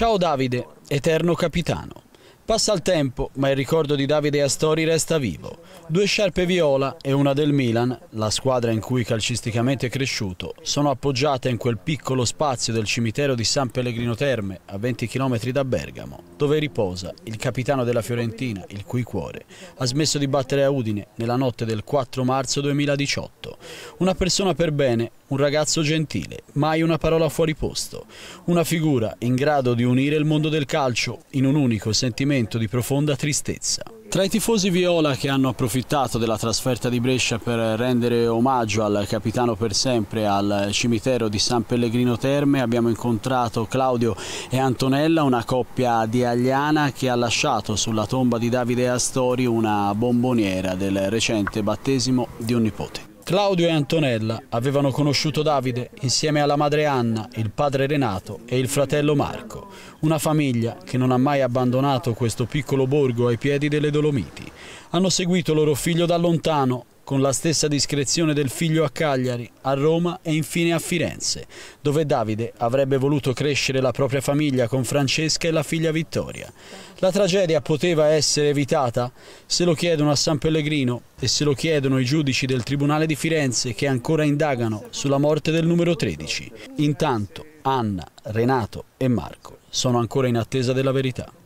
Ciao Davide, eterno capitano. Passa il tempo, ma il ricordo di Davide Astori resta vivo. Due sciarpe viola e una del Milan, la squadra in cui calcisticamente è cresciuto, sono appoggiate in quel piccolo spazio del cimitero di San Pellegrino Terme, a 20 km da Bergamo, dove riposa il capitano della Fiorentina, il cui cuore ha smesso di battere a Udine nella notte del 4 marzo 2018. Una persona per bene, un ragazzo gentile, mai una parola fuori posto, una figura in grado di unire il mondo del calcio in un unico sentimento di profonda tristezza. Tra i tifosi viola che hanno approfittato della trasferta di Brescia per rendere omaggio al capitano per sempre al cimitero di San Pellegrino Terme abbiamo incontrato Claudio e Antonella, una coppia di Agliana che ha lasciato sulla tomba di Davide Astori una bomboniera del recente battesimo di un nipote. Claudio e Antonella avevano conosciuto Davide insieme alla madre Anna, il padre Renato e il fratello Marco, una famiglia che non ha mai abbandonato questo piccolo borgo ai piedi delle Dolomiti. Hanno seguito loro figlio da lontano con la stessa discrezione del figlio a Cagliari, a Roma e infine a Firenze, dove Davide avrebbe voluto crescere la propria famiglia con Francesca e la figlia Vittoria. La tragedia poteva essere evitata? Se lo chiedono a San Pellegrino e se lo chiedono i giudici del Tribunale di Firenze che ancora indagano sulla morte del numero 13. Intanto Anna, Renato e Marco sono ancora in attesa della verità.